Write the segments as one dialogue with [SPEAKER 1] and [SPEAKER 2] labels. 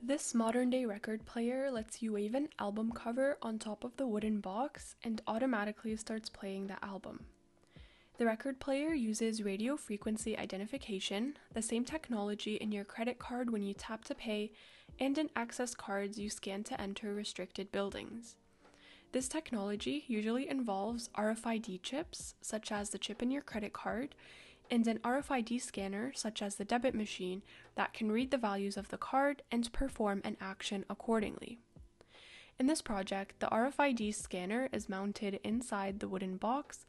[SPEAKER 1] This modern day record player lets you wave an album cover on top of the wooden box and automatically starts playing the album. The record player uses radio frequency identification, the same technology in your credit card when you tap to pay, and in access cards you scan to enter restricted buildings. This technology usually involves RFID chips, such as the chip in your credit card, and an RFID scanner, such as the debit machine, that can read the values of the card and perform an action accordingly. In this project, the RFID scanner is mounted inside the wooden box,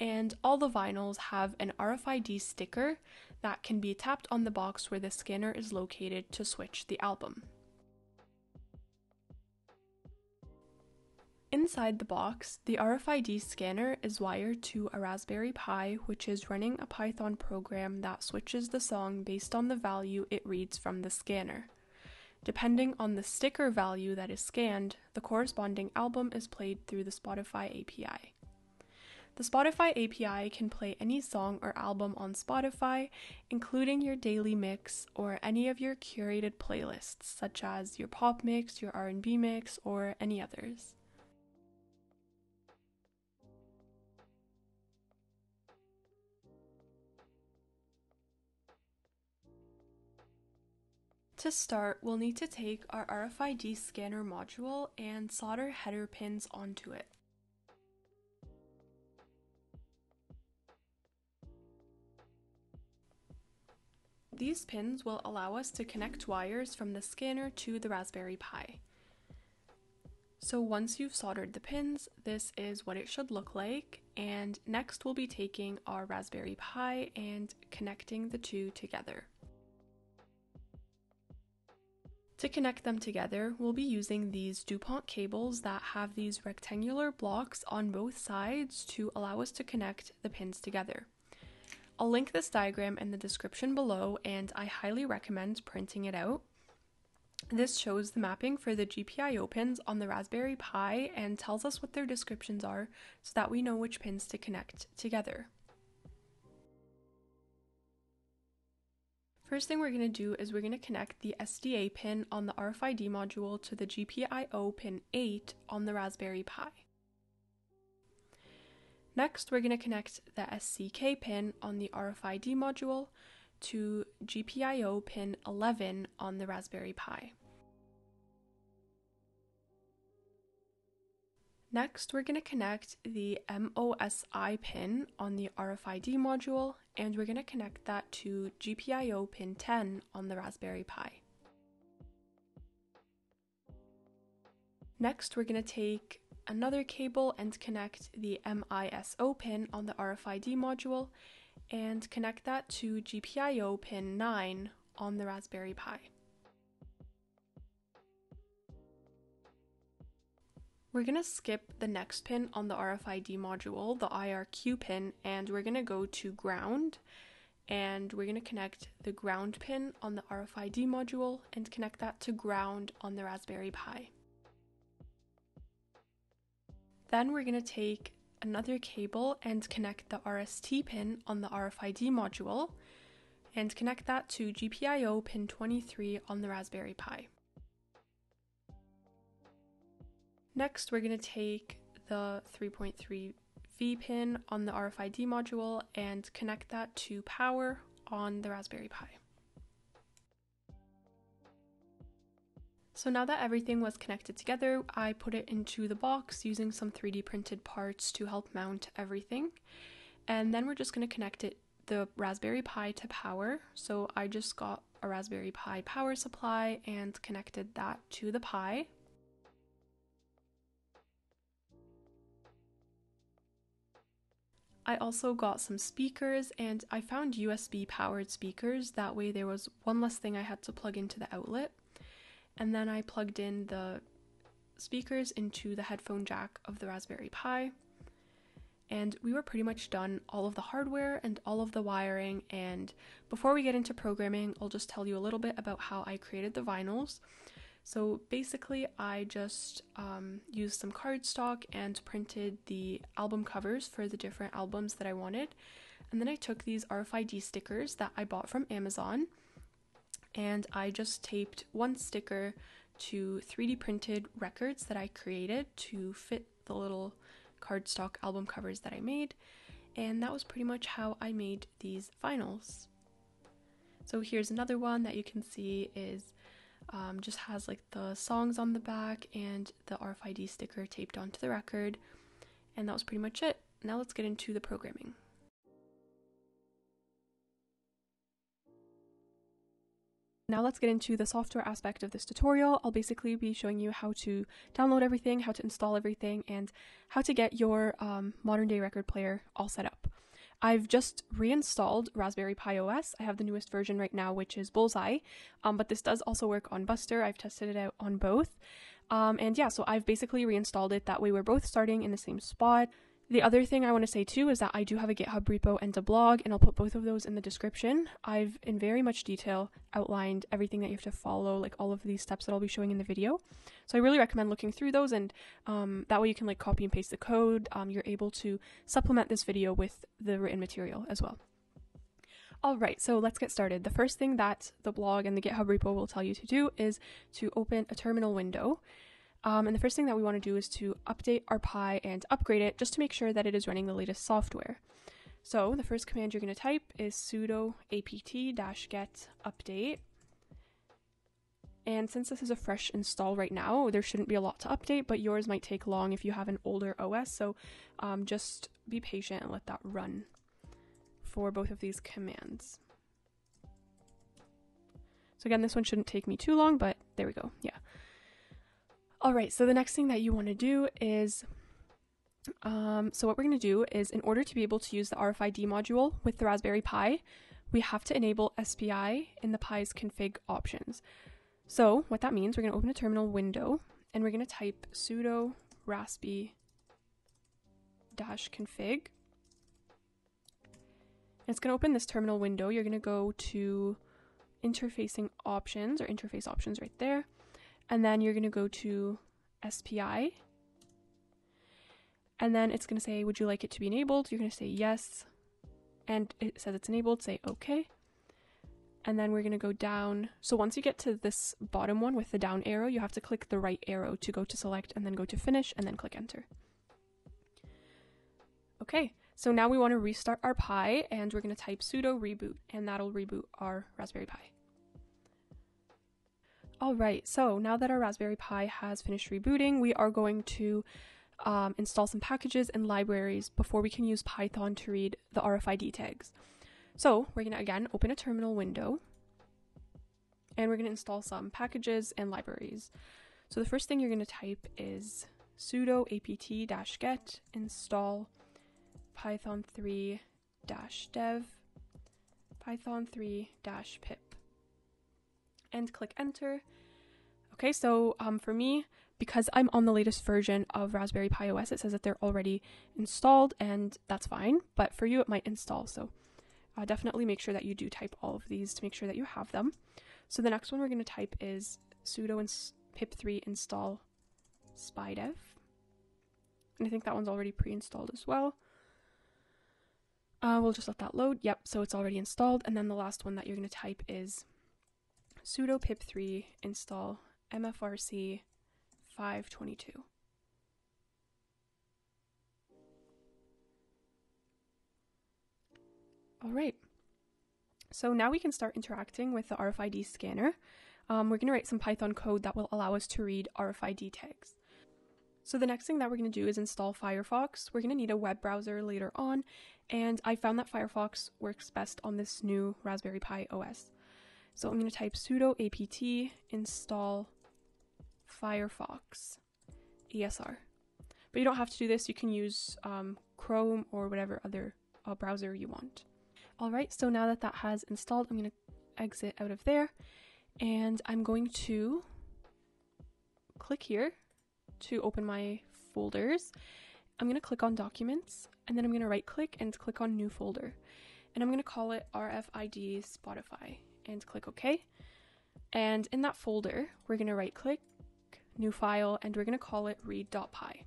[SPEAKER 1] and all the vinyls have an RFID sticker that can be tapped on the box where the scanner is located to switch the album. Inside the box, the RFID scanner is wired to a Raspberry Pi, which is running a Python program that switches the song based on the value it reads from the scanner. Depending on the sticker value that is scanned, the corresponding album is played through the Spotify API. The Spotify API can play any song or album on Spotify, including your daily mix or any of your curated playlists, such as your pop mix, your R&B mix, or any others. To start, we'll need to take our RFID scanner module and solder header pins onto it. These pins will allow us to connect wires from the scanner to the Raspberry Pi. So once you've soldered the pins, this is what it should look like, and next we'll be taking our Raspberry Pi and connecting the two together. To connect them together, we'll be using these DuPont cables that have these rectangular blocks on both sides to allow us to connect the pins together. I'll link this diagram in the description below and I highly recommend printing it out. This shows the mapping for the GPIO pins on the Raspberry Pi and tells us what their descriptions are so that we know which pins to connect together. First thing we're going to do is we're going to connect the SDA pin on the RFID module to the GPIO pin 8 on the Raspberry Pi. Next, we're going to connect the SCK pin on the RFID module to GPIO pin 11 on the Raspberry Pi. Next, we're going to connect the MOSI pin on the RFID module, and we're going to connect that to GPIO pin 10 on the Raspberry Pi. Next, we're going to take another cable and connect the MISO pin on the RFID module and connect that to GPIO pin 9 on the Raspberry Pi. We're going to skip the next pin on the RFID module, the IRQ pin, and we're going to go to ground. And we're going to connect the ground pin on the RFID module and connect that to ground on the Raspberry Pi. Then we're going to take another cable and connect the RST pin on the RFID module and connect that to GPIO pin 23 on the Raspberry Pi. Next, we're going to take the 3.3 V pin on the RFID module and connect that to power on the Raspberry Pi. So now that everything was connected together, I put it into the box using some 3D printed parts to help mount everything. And then we're just going to connect it the Raspberry Pi to power. So I just got a Raspberry Pi power supply and connected that to the Pi. I also got some speakers and I found USB powered speakers. That way, there was one less thing I had to plug into the outlet. And then I plugged in the speakers into the headphone jack of the Raspberry Pi. And we were pretty much done all of the hardware and all of the wiring. And before we get into programming, I'll just tell you a little bit about how I created the vinyls. So basically, I just um, used some cardstock and printed the album covers for the different albums that I wanted. And then I took these RFID stickers that I bought from Amazon and I just taped one sticker to 3D printed records that I created to fit the little cardstock album covers that I made. And that was pretty much how I made these vinyls. So here's another one that you can see is um, just has like the songs on the back and the RFID sticker taped onto the record. And that was pretty much it. Now let's get into the programming. Now let's get into the software aspect of this tutorial. I'll basically be showing you how to download everything, how to install everything, and how to get your um, modern day record player all set up. I've just reinstalled Raspberry Pi OS. I have the newest version right now, which is Bullseye, um, but this does also work on Buster. I've tested it out on both. Um, and yeah, so I've basically reinstalled it. That way we're both starting in the same spot. The other thing I want to say too is that I do have a GitHub repo and a blog, and I'll put both of those in the description. I've, in very much detail, outlined everything that you have to follow, like all of these steps that I'll be showing in the video. So I really recommend looking through those, and um, that way you can like copy and paste the code. Um, you're able to supplement this video with the written material as well. All right, so let's get started. The first thing that the blog and the GitHub repo will tell you to do is to open a terminal window. Um, and the first thing that we want to do is to update our Pi and upgrade it just to make sure that it is running the latest software. So the first command you're going to type is sudo apt-get update. And since this is a fresh install right now, there shouldn't be a lot to update, but yours might take long if you have an older OS. So um, just be patient and let that run for both of these commands. So again, this one shouldn't take me too long, but there we go. Yeah. All right, so the next thing that you want to do is, um, so what we're going to do is in order to be able to use the RFID module with the Raspberry Pi, we have to enable SPI in the Pi's config options. So what that means, we're going to open a terminal window and we're going to type sudo raspi dash config. And it's going to open this terminal window. You're going to go to interfacing options or interface options right there and then you're going to go to SPI. And then it's going to say, Would you like it to be enabled? You're going to say yes. And it says it's enabled, say OK. And then we're going to go down. So once you get to this bottom one with the down arrow, you have to click the right arrow to go to select and then go to finish and then click enter. Okay, so now we want to restart our Pi and we're going to type sudo reboot and that'll reboot our Raspberry Pi. All right, so now that our Raspberry Pi has finished rebooting, we are going to um, install some packages and libraries before we can use Python to read the RFID tags. So we're going to again open a terminal window and we're going to install some packages and libraries. So the first thing you're going to type is sudo apt-get install python 3-dev python 3-pip and click enter. Okay, so um, for me, because I'm on the latest version of Raspberry Pi OS, it says that they're already installed, and that's fine. But for you, it might install. So uh, definitely make sure that you do type all of these to make sure that you have them. So the next one we're going to type is sudo ins- pip3 install spidev. And I think that one's already pre-installed as well. Uh, we'll just let that load. Yep, so it's already installed. And then the last one that you're going to type is sudo pip3 install mfrc 522. All right. So now we can start interacting with the RFID scanner. Um, we're going to write some Python code that will allow us to read RFID tags. So the next thing that we're going to do is install Firefox. We're going to need a web browser later on, and I found that Firefox works best on this new Raspberry Pi OS. So I'm going to type sudo apt install Firefox ESR. But you don't have to do this. You can use um, Chrome or whatever other uh, browser you want. All right, so now that that has installed, I'm going to exit out of there and I'm going to click here to open my folders. I'm going to click on documents and then I'm going to right click and click on new folder. And I'm going to call it RFID Spotify and click OK. And in that folder, we're going to right click, new file, and we're going to call it read.py.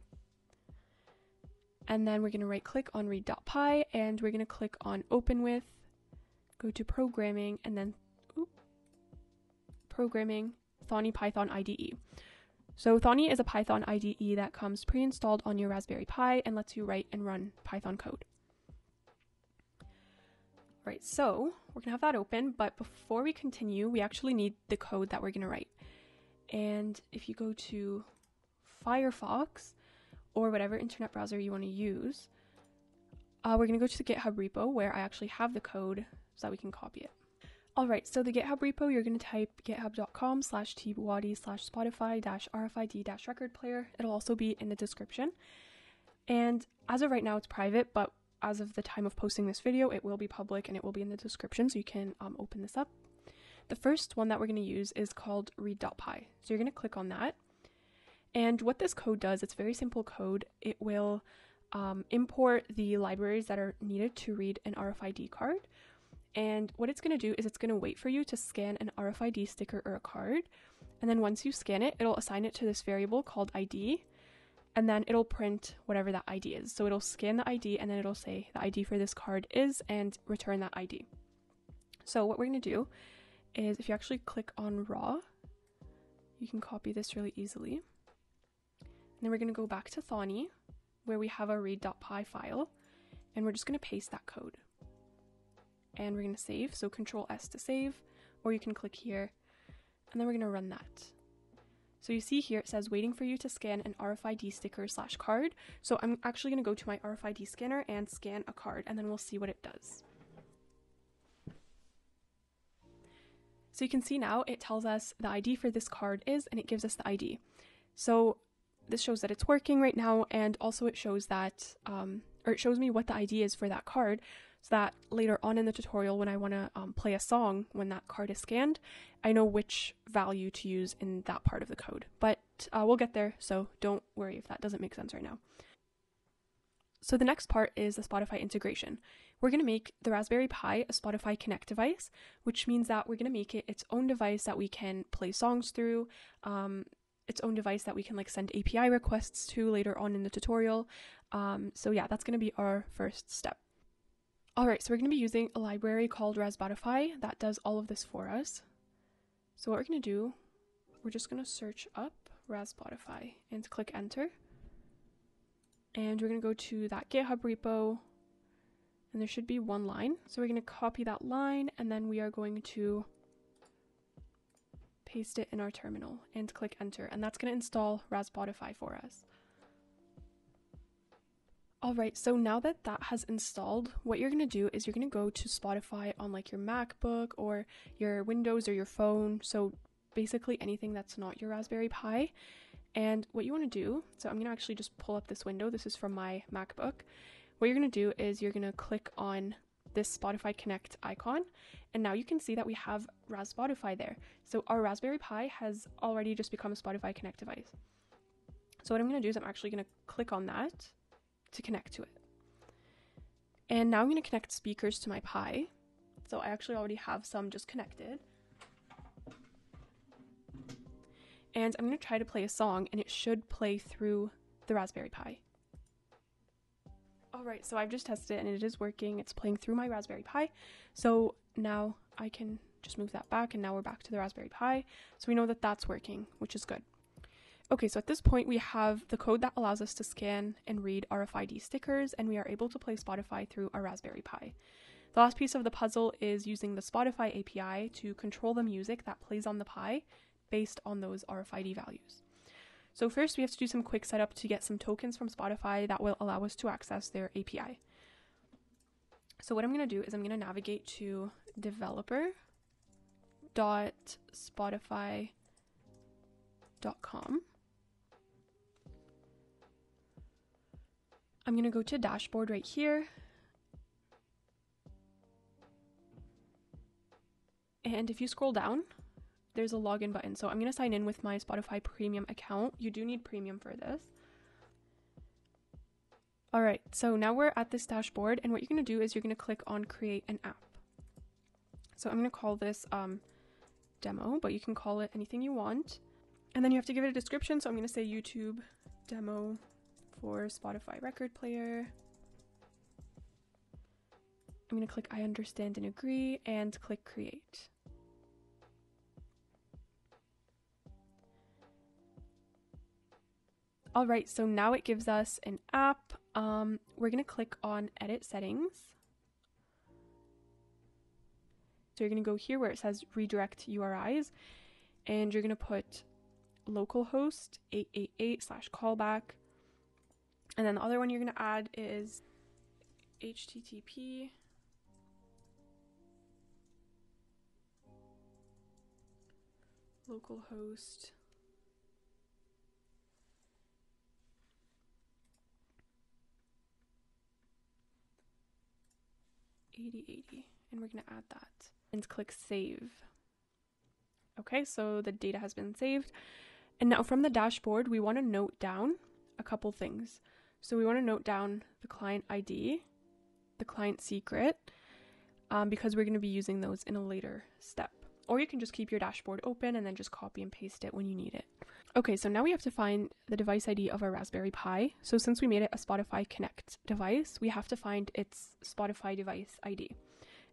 [SPEAKER 1] And then we're going to right click on read.py and we're going to click on open with, go to programming, and then, oop, Programming, Thonny Python IDE. So Thonny is a Python IDE that comes pre-installed on your Raspberry Pi and lets you write and run Python code. Right, so we're gonna have that open, but before we continue, we actually need the code that we're gonna write. And if you go to Firefox or whatever internet browser you want to use, uh, we're gonna go to the GitHub repo where I actually have the code so that we can copy it. All right, so the GitHub repo, you're going to type github.com slash twaddy slash spotify dash RFID dash record player. It'll also be in the description. And as of right now, it's private, but as of the time of posting this video, it will be public and it will be in the description, so you can um, open this up. The first one that we're going to use is called read.py. So you're going to click on that. And what this code does, it's very simple code. It will um, import the libraries that are needed to read an RFID card and what it's going to do is it's going to wait for you to scan an RFID sticker or a card. And then once you scan it, it'll assign it to this variable called ID. And then it'll print whatever that ID is. So it'll scan the ID and then it'll say the ID for this card is and return that ID. So what we're going to do is if you actually click on raw, you can copy this really easily. And then we're going to go back to Thonny where we have our read.py file and we're just going to paste that code and we're going to save. So control S to save, or you can click here and then we're going to run that. So you see here it says waiting for you to scan an RFID sticker slash card. So I'm actually going to go to my RFID scanner and scan a card and then we'll see what it does. So you can see now it tells us the ID for this card is and it gives us the ID. So this shows that it's working right now and also it shows that um, or it shows me what the ID is for that card so that later on in the tutorial when I want to um, play a song when that card is scanned, I know which value to use in that part of the code. But uh, we'll get there, so don't worry if that doesn't make sense right now. So the next part is the Spotify integration. We're going to make the Raspberry Pi a Spotify Connect device, which means that we're going to make it its own device that we can play songs through, um, its own device that we can like send API requests to later on in the tutorial. Um, so yeah, that's going to be our first step. All right, so we're going to be using a library called Raspotify that does all of this for us. So what we're going to do, we're just going to search up Raspotify and click enter. And we're going to go to that GitHub repo and there should be one line. So we're going to copy that line and then we are going to paste it in our terminal and click enter. And that's going to install Raspotify for us. Alright, so now that that has installed, what you're to do is you're to go to Spotify on like your MacBook or your Windows or your phone. So basically anything that's not your Raspberry Pi. And what you want to do, so I'm to actually just pull up this window. This is from my MacBook. What you're to do is you're to click on this Spotify Connect icon. And now you can see that we have Raspotify there. So our Raspberry Pi has already just become a Spotify Connect device. So what I'm to do is I'm actually to click on that to connect to it. And now I'm going to connect speakers to my Pi. So I actually already have some just connected. And I'm going to try to play a song and it should play through the Raspberry Pi. Alright, so I've just tested it and it is working. It's playing through my Raspberry Pi. So now I can just move that back and now we're back to the Raspberry Pi. So we know that that's working, which is good. Okay, so at this point we have the code that allows us to scan and read RFID stickers, and we are able to play Spotify through our Raspberry Pi. The last piece of the puzzle is using the Spotify API to control the music that plays on the Pi based on those RFID values. So first we have to do some quick setup to get some tokens from Spotify that will allow us to access their API. So what I'm going to do is I'm going to navigate to developer.spotify.com I'm to go to dashboard right here. And if you scroll down, there's a login button. So I'm to sign in with my Spotify premium account. You do need premium for this. All right, so now we're at this dashboard, and what you're to do is you're to click on create an app. So I'm to call this um, demo, but you can call it anything you want. And then you have to give it a description. So I'm to say YouTube demo for Spotify record player. I'm going to click I understand and agree and click create. All right, so now it gives us an app. Um, we're going to click on edit settings. So you're going to go here where it says redirect URIs and you're going to put localhost 888 slash callback and then the other one you're going to add is HTTP localhost 8080 and we're going to add that and click save. Okay, so the data has been saved. And now from the dashboard, we want to note down a couple things. So we want to note down the client ID, the client secret, um, because we're going to be using those in a later step. Or you can just keep your dashboard open and then just copy and paste it when you need it. Okay, so now we have to find the device ID of our Raspberry Pi. So since we made it a Spotify Connect device, we have to find its Spotify device ID.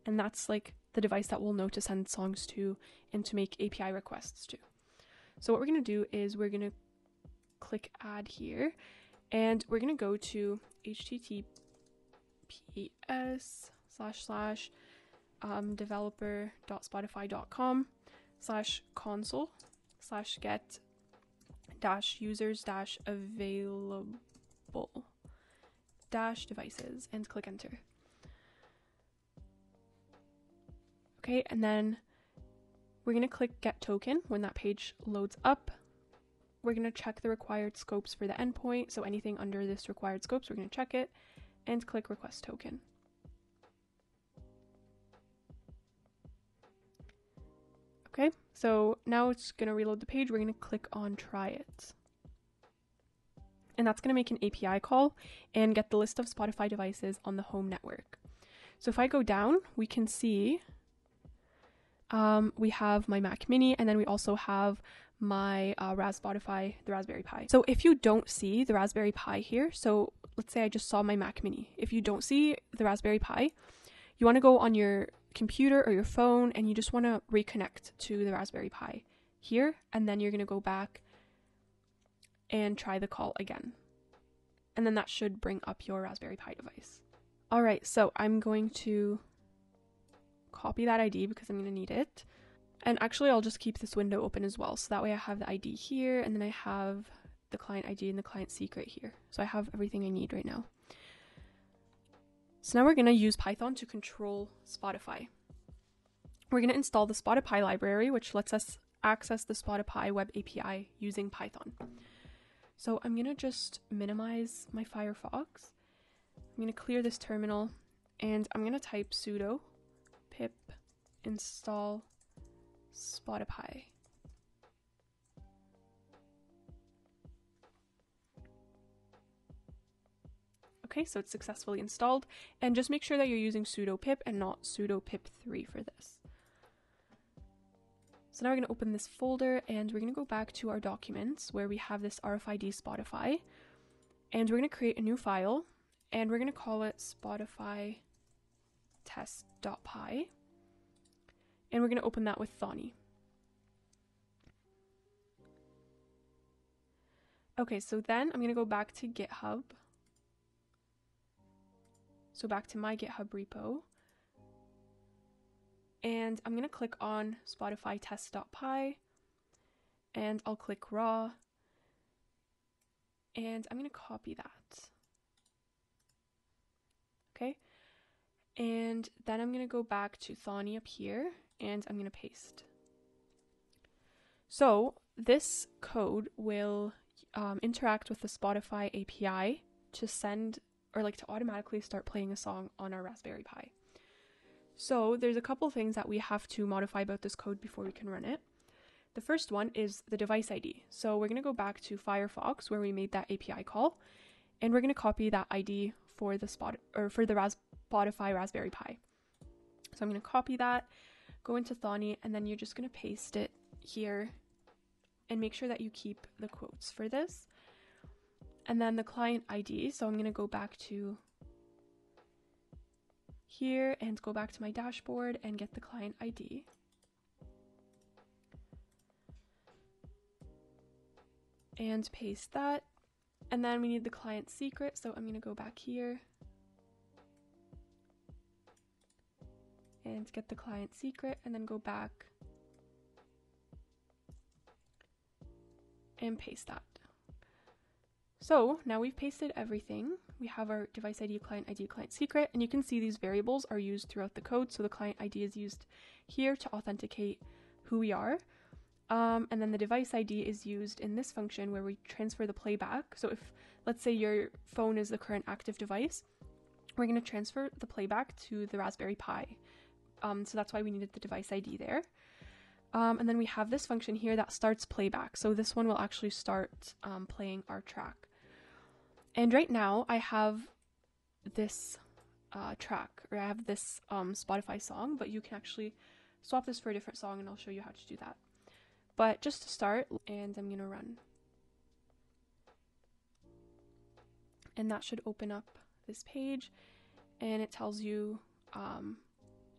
[SPEAKER 1] And that's like the device that we'll know to send songs to and to make API requests to. So what we're going to do is we're going to click add here and we're going to go to https slash slash um, developer.spotify.com slash console slash get dash users dash available dash devices and click enter. Okay, and then we're going to click get token when that page loads up. We're going to check the required scopes for the endpoint. So anything under this required scopes, we're going to check it and click request token. Okay, so now it's going to reload the page. We're going to click on try it. And that's going to make an API call and get the list of Spotify devices on the home network. So if I go down, we can see um, we have my Mac Mini, and then we also have my uh, the Raspberry Pi. So if you don't see the Raspberry Pi here, so let's say I just saw my Mac Mini. If you don't see the Raspberry Pi, you want to go on your computer or your phone and you just want to reconnect to the Raspberry Pi here, and then you're going to go back and try the call again. And then that should bring up your Raspberry Pi device. All right, so I'm going to copy that ID because I'm going to need it. And actually, I'll just keep this window open as well. So that way I have the ID here and then I have the client ID and the client secret here. So I have everything I need right now. So now we're going to use Python to control Spotify. We're going to install the Spotipy library, which lets us access the Spotify web API using Python. So I'm going to just minimize my Firefox. I'm going to clear this terminal and I'm going to type sudo pip install Spotipy. Okay, so it's successfully installed. And just make sure that you're using sudo pip and not sudo pip3 for this. So now we're going to open this folder and we're going to go back to our documents where we have this RFID Spotify. And we're going to create a new file and we're going to call it Spotify test.py. And we're going to open that with Thonny. Okay, so then I'm going to go back to GitHub. So back to my GitHub repo. And I'm going to click on Spotify test.py. And I'll click raw. And I'm going to copy that. Okay. And then I'm going to go back to Thonny up here and I'm going to paste. So this code will um, interact with the Spotify API to send or like to automatically start playing a song on our Raspberry Pi. So there's a couple things that we have to modify about this code before we can run it. The first one is the device ID. So we're going to go back to Firefox where we made that API call and we're going to copy that ID for the spot or for the Ras- Spotify Raspberry Pi. So I'm going to copy that, go into Thonny, and then you're just going to paste it here and make sure that you keep the quotes for this. And then the client ID. So I'm going to go back to here and go back to my dashboard and get the client ID. And paste that. And then we need the client secret. So I'm going to go back here and get the client secret and then go back and paste that. So now we've pasted everything. We have our device ID, client ID, client secret, and you can see these variables are used throughout the code. So the client ID is used here to authenticate who we are. Um, and then the device ID is used in this function where we transfer the playback. So if, let's say your phone is the current active device, we're going to transfer the playback to the Raspberry Pi. Um, so that's why we needed the device ID there. Um, and then we have this function here that starts playback. So this one will actually start um, playing our track. And right now I have this uh, track, or I have this um, Spotify song, but you can actually swap this for a different song and I'll show you how to do that. But just to start, and I'm gonna run. And that should open up this page and it tells you um,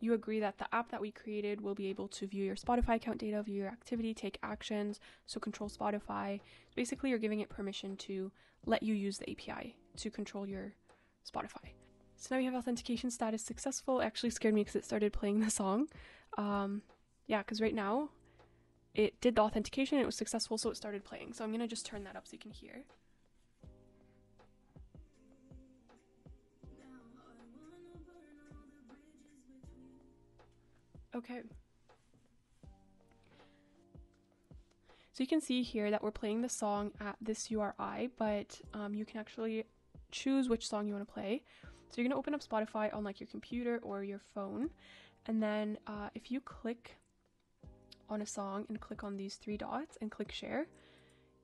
[SPEAKER 1] you agree that the app that we created will be able to view your Spotify account data, view your activity, take actions, so control Spotify. Basically, you're giving it permission to let you use the API to control your Spotify. So now we have authentication status successful. It actually scared me because it started playing the song. Um, yeah, because right now it did the authentication, it was successful, so it started playing. So I'm gonna just turn that up so you can hear. Okay. So you can see here that we're playing the song at this URI, but um, you can actually choose which song you want to play. So you're going to open up Spotify on like your computer or your phone. And then uh, if you click on a song and click on these three dots and click share,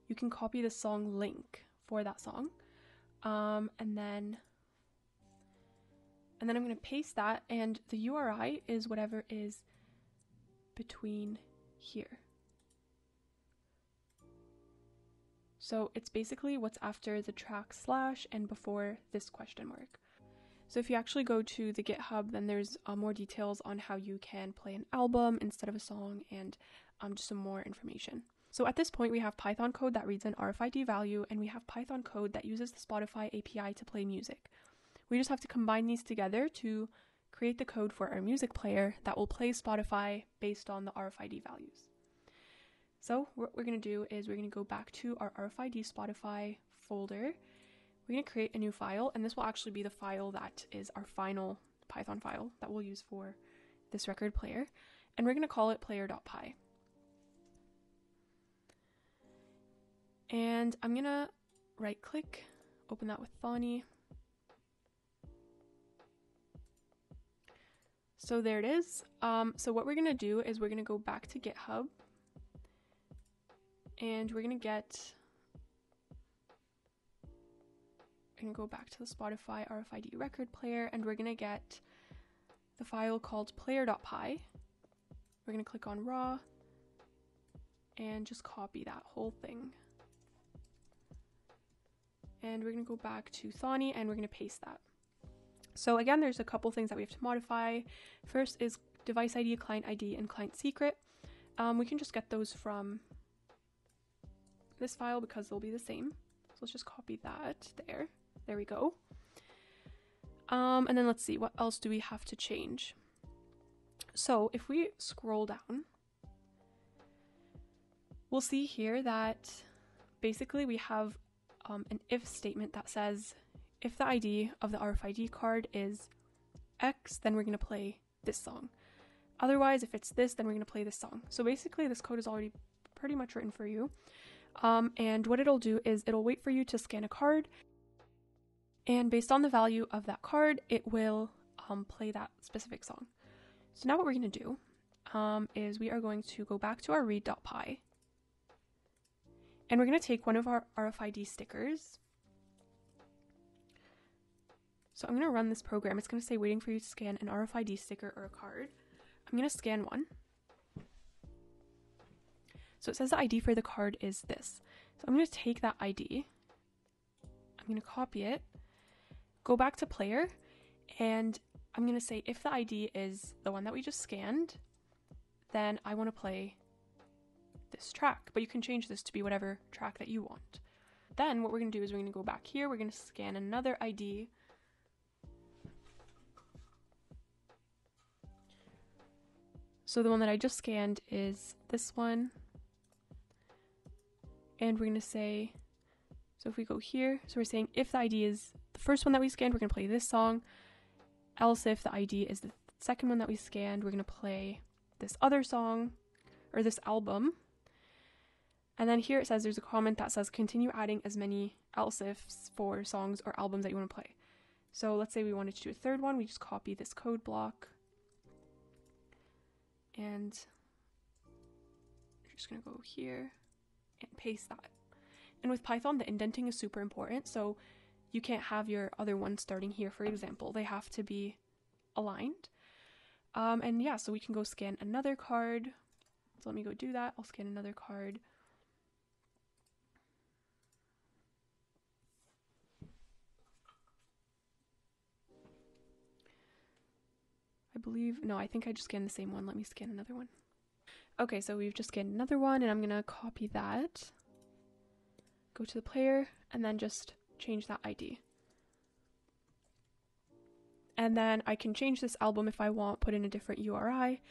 [SPEAKER 1] you can copy the song link for that song. Um, and then and then I'm going to paste that and the URI is whatever is between here. So it's basically what's after the track slash and before this question mark. So if you actually go to the GitHub, then there's uh, more details on how you can play an album instead of a song and um, just some more information. So at this point, we have Python code that reads an RFID value, and we have Python code that uses the Spotify API to play music. We just have to combine these together to create the code for our music player that will play Spotify based on the RFID values. So what we're going to do is we're going to go back to our RFID Spotify folder. We're going to create a new file, and this will actually be the file that is our final Python file that we'll use for this record player. And we're going to call it player.py. And I'm going to right click, open that with Thonny, So there it is. Um, so what we're going to do is we're going to go back to GitHub and we're going to get, to go back to the Spotify RFID record player and we're going to get the file called player.py. We're going to click on raw and just copy that whole thing. And we're going to go back to Thonny and we're going to paste that. So again, there's a couple things that we have to modify. First is device ID, client ID, and client secret. Um, we can just get those from this file because they'll be the same. So let's just copy that there. There we go. Um, and then let's see, what else do we have to change? So if we scroll down, we'll see here that basically we have um, an if statement that says if the ID of the RFID card is X, then we're going to play this song. Otherwise, if it's this, then we're going to play this song. So basically, this code is already pretty much written for you. Um, and what it'll do is it'll wait for you to scan a card. And based on the value of that card, it will um, play that specific song. So now what we're going to do um, is we are going to go back to our read.py. And we're going to take one of our RFID stickers so I'm going to run this program. It's going to say waiting for you to scan an RFID sticker or a card. I'm going to scan one. So it says the ID for the card is this. So I'm going to take that ID. I'm going to copy it, go back to player, and I'm going to say if the ID is the one that we just scanned, then I want to play this track. But you can change this to be whatever track that you want. then what we're going to do is we're going to go back here, we're going to scan another ID. So the one that I just scanned is this one. And we're going to say, so if we go here, so we're saying if the ID is the first one that we scanned, we're going to play this song. Else if the ID is the second one that we scanned, we're going to play this other song or this album. And then here it says there's a comment that says continue adding as many else ifs for songs or albums that you want to play. So let's say we wanted to do a third one, we just copy this code block. And I'm just to go here and paste that. And with Python, the indenting is super important. So you can't have your other one starting here, for example. They have to be aligned. Um, and yeah, so we can go scan another card. So let me go do that. I'll scan another card. Believe, no, I think I just scanned the same one. Let me scan another one. Okay, so we've just scanned another one and I'm gonna copy that, go to the player, and then just change that ID. And then I can change this album if I want, put in a different URI.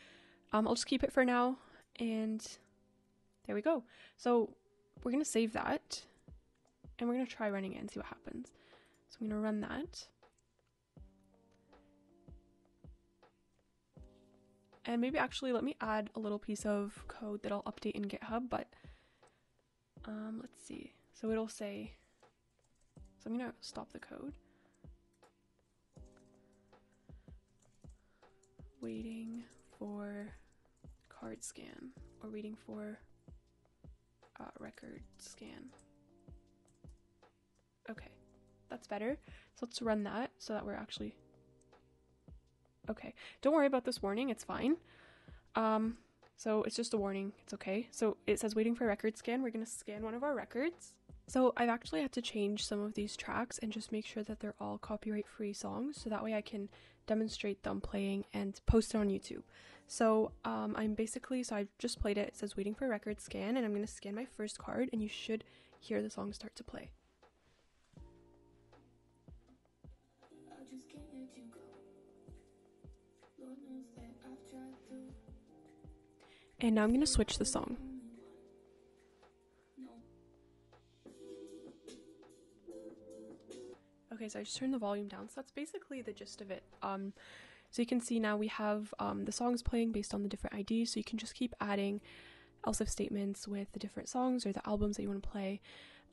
[SPEAKER 1] Um, I'll just keep it for now, and there we go. So we're gonna save that, and we're gonna try running it and see what happens. So I'm gonna run that. And maybe actually let me add a little piece of code that I'll update in GitHub, but um, let's see. So it'll say, so I'm gonna stop the code. Waiting for card scan or waiting for uh, record scan. Okay, that's better. So let's run that so that we're actually Okay. Don't worry about this warning. It's fine. Um, so it's just a warning. It's okay. So it says waiting for record scan. We're going to scan one of our records. So I've actually had to change some of these tracks and just make sure that they're all copyright free songs so that way I can demonstrate them playing and post it on YouTube. So um, I'm basically, so I've just played it. It says waiting for record scan and I'm going to scan my first card and you should hear the song start to play. And now I'm going to switch the song. Okay, so I just turned the volume down. So that's basically the gist of it. Um, so you can see now we have um, the songs playing based on the different IDs. So you can just keep adding else if statements with the different songs or the albums that you want to play.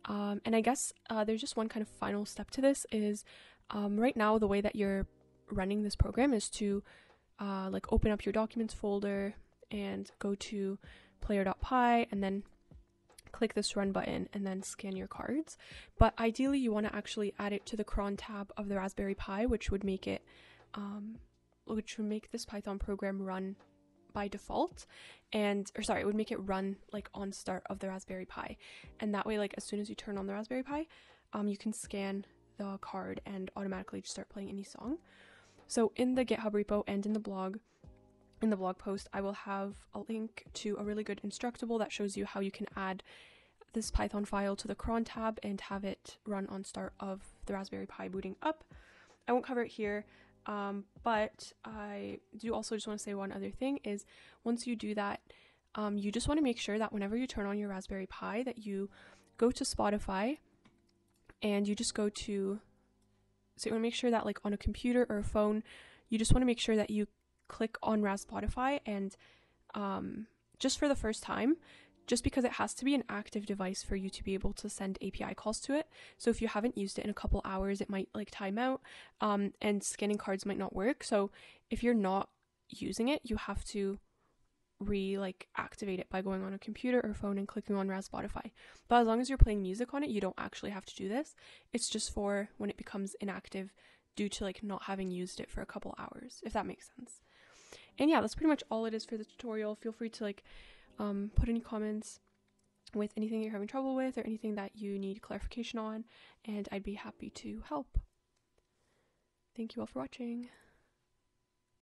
[SPEAKER 1] Um, and I guess uh, there's just one kind of final step to this is um, right now the way that you're running this program is to uh, like open up your documents folder, and go to player.py and then click this run button and then scan your cards. But ideally, you want to actually add it to the cron tab of the Raspberry Pi, which would make it, um, which would make this Python program run by default and or sorry it would make it run like on start of the raspberry pi and that way like as soon as you turn on the raspberry pi um, you can scan the card and automatically just start playing any song so in the github repo and in the blog in the blog post, I will have a link to a really good instructable that shows you how you can add this Python file to the cron tab and have it run on start of the Raspberry Pi booting up. I won't cover it here, um, but I do also just want to say one other thing is once you do that, um, you just want to make sure that whenever you turn on your Raspberry Pi that you go to Spotify and you just go to so you want to make sure that like on a computer or a phone you just want to make sure that you click on Spotify and um, just for the first time, just because it has to be an active device for you to be able to send API calls to it. So if you haven't used it in a couple hours, it might like time out um, and scanning cards might not work. So if you're not using it, you have to re like activate it by going on a computer or phone and clicking on Spotify. But as long as you're playing music on it, you don't actually have to do this. It's just for when it becomes inactive due to like not having used it for a couple hours, if that makes sense. And yeah, that's pretty much all it is for the tutorial. Feel free to like um, put any comments with anything you're having trouble with or anything that you need clarification on, and I'd be happy to help. Thank you all for watching.